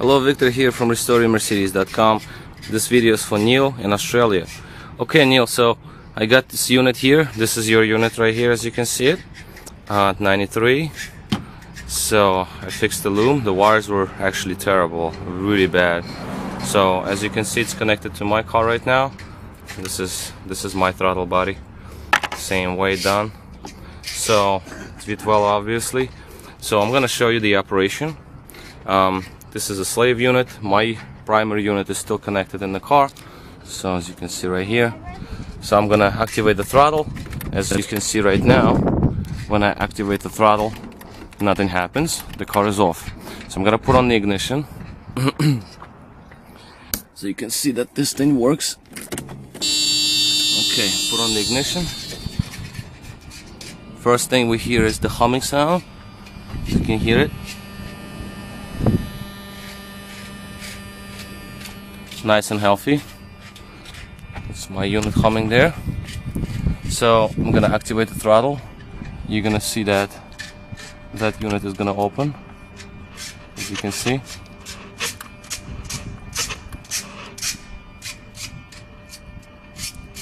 Hello, Victor here from RestoreYourMercedes.com. This video is for Neil in Australia. Okay, Neil, so I got this unit here. This is your unit right here, as you can see it. Uh, 93. So I fixed the loom. The wires were actually terrible, really bad. So as you can see, it's connected to my car right now. This is this is my throttle body, same way done. So it's V12 obviously. So I'm gonna show you the operation. Um, this is a slave unit. My primary unit is still connected in the car. So as you can see right here. So I'm gonna activate the throttle. As you can see right now, when I activate the throttle, nothing happens. The car is off. So I'm gonna put on the ignition. so you can see that this thing works. Okay, put on the ignition. First thing we hear is the humming sound. You can hear it. Nice and healthy. It's my unit humming there. So I'm gonna activate the throttle. You're gonna see that that unit is gonna open, as you can see.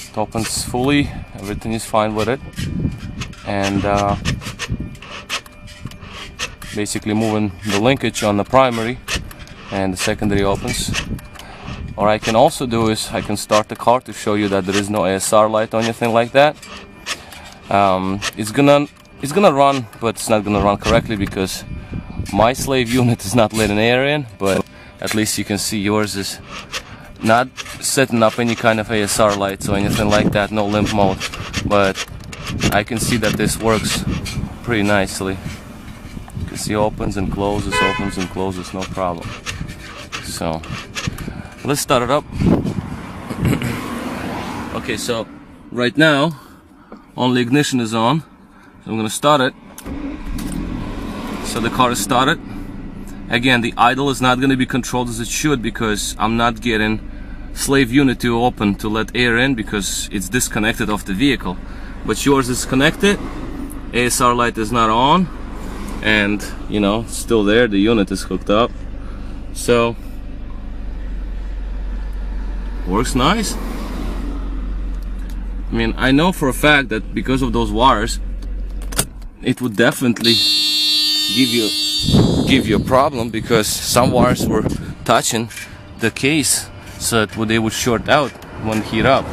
It opens fully, everything is fine with it. And uh, basically moving the linkage on the primary and the secondary opens. What I can also do is I can start the car to show you that there is no ASR light or anything like that. Um, it's gonna it's gonna run, but it's not gonna run correctly because my slave unit is not letting air in. But at least you can see yours is not setting up any kind of ASR lights or anything like that. No limp mode, but I can see that this works pretty nicely. You can see opens and closes, opens and closes, no problem. So let's start it up. okay, so right now only ignition is on. So I'm gonna start it. So the car is started. Again, the idle is not gonna be controlled as it should because I'm not getting slave unit to open to let air in because it's disconnected off the vehicle. But yours is connected. ASR light is not on and you know still there the unit is hooked up so works nice. I mean I know for a fact that because of those wires it would definitely give you give you a problem because some wires were touching the case so that they would short out when heat up.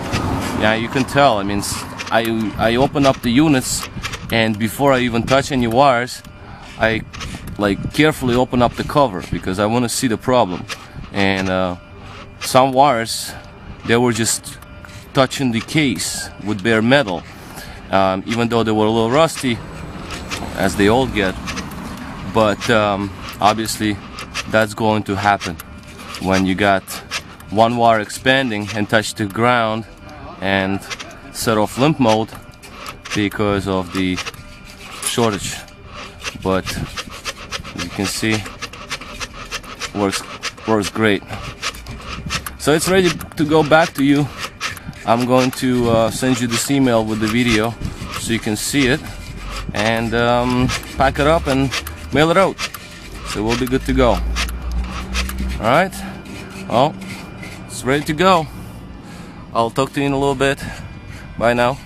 Yeah you can tell. I mean I I open up the units and before I even touch any wires I like carefully open up the cover because I want to see the problem. And uh, some wires they were just touching the case with bare metal. Um, even though they were a little rusty as they all get. But um, obviously that's going to happen. When you got one wire expanding and touch the ground and set off limp mode because of the shortage. But as you can see works works great so it's ready to go back to you. I'm going to uh, send you this email with the video so you can see it. And um, pack it up and mail it out. So we'll be good to go. All right well it's ready to go. I'll talk to you in a little bit. Bye now